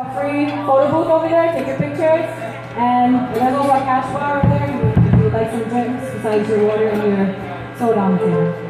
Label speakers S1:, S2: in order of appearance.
S1: A free photo booth over there, take your pictures. And there's also a cash bar over there if you would like some drinks besides your water and your soda on.